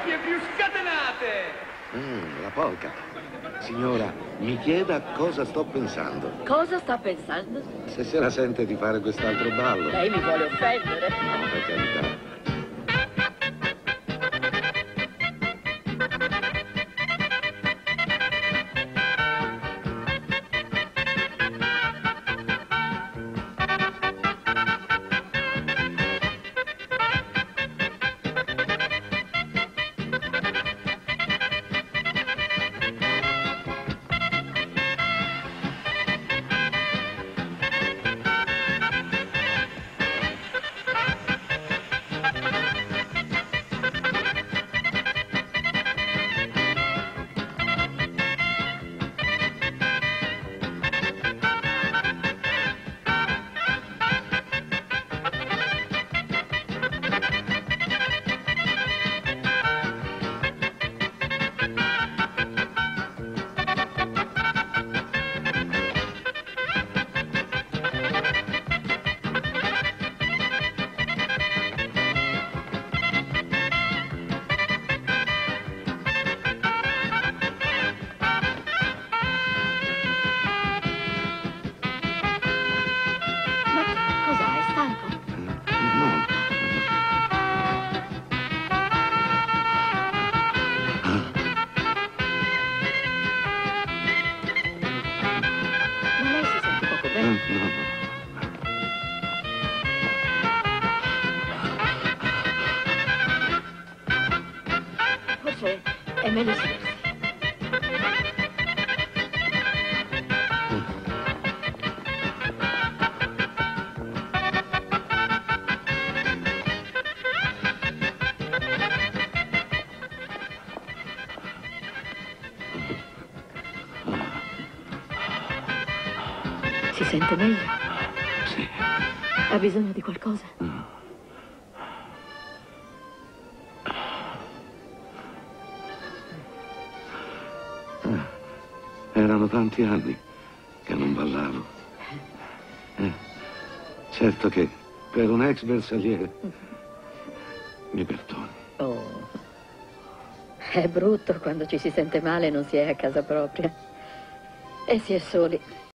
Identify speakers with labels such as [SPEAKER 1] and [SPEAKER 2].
[SPEAKER 1] coppie più scatenate!
[SPEAKER 2] Mm, la polca. Signora, mi chieda cosa sto pensando.
[SPEAKER 3] Cosa sta pensando?
[SPEAKER 2] Se se la sente di fare quest'altro ballo.
[SPEAKER 3] Lei mi vuole offendere.
[SPEAKER 2] No, per carità.
[SPEAKER 3] Sente poco
[SPEAKER 2] No,
[SPEAKER 3] bene?
[SPEAKER 2] no, no.
[SPEAKER 3] Forse Si sente meglio?
[SPEAKER 2] Sì.
[SPEAKER 3] Ha bisogno di qualcosa?
[SPEAKER 2] Erano tanti anni che non ballavo. Eh, certo che per un ex bersagliere mi perdoni.
[SPEAKER 3] Oh. È brutto quando ci si sente male e non si è a casa propria. E si è soli.